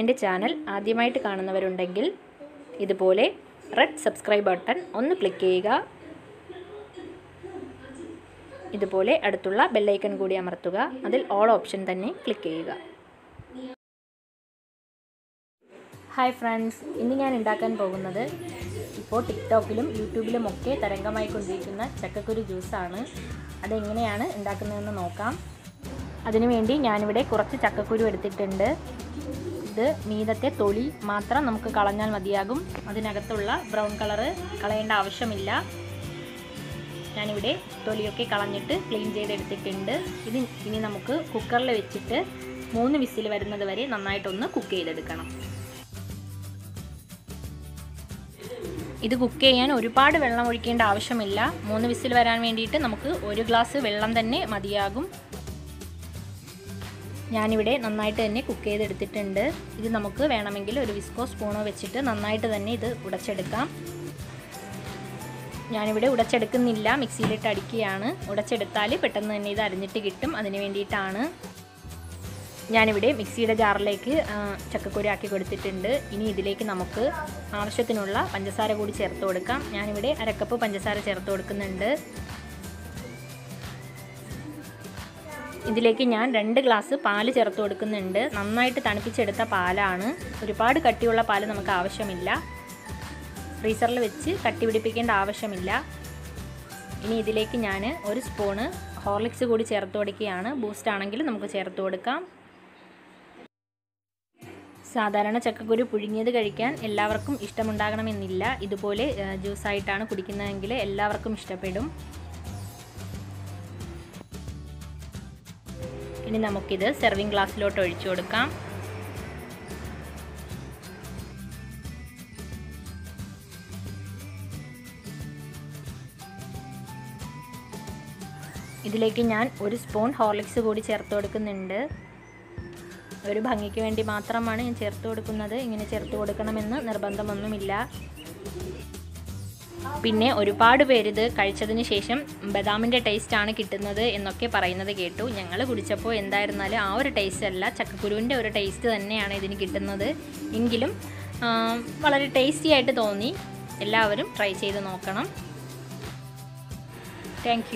എന്റെ ചാനൽ ആദ്യമായിട്ട് കാണുന്നവരുണ്ടെങ്കിൽ ഇതുപോലെ റെഡ് സബ്സ്ക്രൈബ് ബട്ടൺ ഒന്ന് ക്ലിക്ക് ചെയ്യുക. ഇതുപോലെ അടുത്തുള്ള ബെല്ലൈക്കൺ കൂടി അമർത്തുക. അതിൽ ഓൾ ഓപ്ഷൻ തന്നെ ക്ലിക്ക് ചെയ്യുക. ഹായ് ഫ്രണ്ട്സ് ഇന്ന് ഞാൻ ഉണ്ടാക്കാൻ പോകുന്നത് ഇപ്പോൾ ടിക്ടോക്കിലും യൂട്യൂബിലും ഒക്കെ തരംഗമായി കൊണ്ടിരിക്കുന്ന ചക്കക്കുരു ജ്യൂസാണ് അതെങ്ങനെയാണ് ഉണ്ടാക്കുന്നതെന്ന് നോക്കാം. അതിനുവേണ്ടി ഞാനിവിടെ കുറച്ച് ചക്കക്കുരു എടുത്തിട്ടുണ്ട്. ഇത് മീതത്തെ തൊലി മാത്രം നമുക്ക് കളഞ്ഞാൽ മതിയാകും. അതിനകത്തുള്ള ബ്രൗൺ കളറ് കളയേണ്ട ആവശ്യമില്ല. ഞാനിവിടെ തൊലിയൊക്കെ കളഞ്ഞിട്ട് ക്ലീൻ ചെയ്തെടുത്തിട്ടുണ്ട്. ഇത് ഇനി നമുക്ക് കുക്കറിൽ വെച്ചിട്ട് മൂന്ന് വിസിൽ വരുന്നത് വരെ നന്നായിട്ടൊന്ന് കുക്ക് ചെയ്തെടുക്കണം. ഇത് കുക്ക് ചെയ്യാൻ ഒരുപാട് വെള്ളം ഒഴിക്കേണ്ട ആവശ്യമില്ല. മൂന്ന് വിസിൽ വരാൻ വേണ്ടിയിട്ട് നമുക്ക് ഒരു ഗ്ലാസ് വെള്ളം തന്നെ മതിയാകും. ഞാനിവിടെ നന്നായിട്ട് തന്നെ കുക്ക് ചെയ്തെടുത്തിട്ടുണ്ട്. ഇത് നമുക്ക് വേണമെങ്കിൽ ഒരു വിസ്കോ സ്പൂണോ വെച്ചിട്ട് നന്നായിട്ട് തന്നെ ഇത് ഉടച്ചെടുക്കാം. ഞാനിവിടെ ഉടച്ചെടുക്കുന്നില്ല മിക്സിയിലിട്ട് അടിക്കുകയാണ്. ഉടച്ചെടുത്താൽ പെട്ടെന്ന് തന്നെ ഇത് അരിഞ്ഞിട്ട് കിട്ടും. അതിന് വേണ്ടിയിട്ടാണ്. ഞാനിവിടെ മിക്സിയുടെ ജാറിലേക്ക് ചക്കക്കുരു ആക്കി കൊടുത്തിട്ടുണ്ട്. ഇനി ഇതിലേക്ക് നമുക്ക് ആവശ്യത്തിനുള്ള പഞ്ചസാര കൂടി ചേർത്ത് കൊടുക്കാം. ഞാനിവിടെ അരക്കപ്പ് പഞ്ചസാര ചേർത്ത് കൊടുക്കുന്നുണ്ട്. ഇതിലേക്ക് ഞാൻ രണ്ട് ഗ്ലാസ് പാൽ ചേർത്ത് കൊടുക്കുന്നുണ്ട്. നന്നായിട്ട് തണുപ്പിച്ചെടുത്ത പാലാണ്. ഒരുപാട് കട്ടിയുള്ള പാൽ നമുക്ക് ആവശ്യമില്ല. ഫ്രീസറിൽ വെച്ച് കട്ടി പിടിപ്പിക്കേണ്ട ആവശ്യമില്ല. ഇനി ഇതിലേക്ക് ഞാൻ ഒരു സ്പൂണ് ഹോർലിക്സ് കൂടി ചേർത്ത് കൊടുക്കുകയാണ്. ബൂസ്റ്റ് ആണെങ്കിൽ നമുക്ക് ചേർത്ത് കൊടുക്കാം. സാധാരണ ചക്കക്കുരു പുഴുങ്ങിയത് കഴിക്കാൻ എല്ലാവർക്കും ഇഷ്ടമുണ്ടാകണമെന്നില്ല. ഇതുപോലെ ജ്യൂസായിട്ടാണ് കുടിക്കുന്നതെങ്കിൽ എല്ലാവർക്കും ഇഷ്ടപ്പെടും. ഇനി നമുക്കിത് സെർവിങ് ഗ്ലാസ്സിലോട്ട് ഒഴിച്ചു കൊടുക്കാം. ഇതിലേക്ക് ഞാൻ ഒരു സ്പൂൺ ഹോർലിക്സ് കൂടി ചേർത്ത് കൊടുക്കുന്നുണ്ട്. ഒരു ഭംഗിക്ക് വേണ്ടി മാത്രമാണ് ഞാൻ ചേർത്ത് കൊടുക്കുന്നത്. ഇങ്ങനെ ചേർത്ത് കൊടുക്കണമെന്ന് നിർബന്ധമൊന്നുമില്ല. പിന്നെ ഒരുപാട് പേര് ഇത് കഴിച്ചതിന് ശേഷം ബദാമിന്റെ ആണ് കിട്ടുന്നത് എന്നൊക്കെ പറയുന്നത് കേട്ടു. ഞങ്ങൾ കുടിച്ചപ്പോൾ എന്തായിരുന്നാലും ആ ഒരു ടേസ്റ്റ് അല്ല. ചക്കക്കുരുവിന്റെ ഒരു ടേസ്റ്റ് തന്നെയാണ് ഇതിന് കിട്ടുന്നത്. എങ്കിലും വളരെ ടേസ്റ്റി ആയിട്ട് തോന്നി. എല്ലാവരും ട്രൈ ചെയ്ത് നോക്കണം. താങ്ക്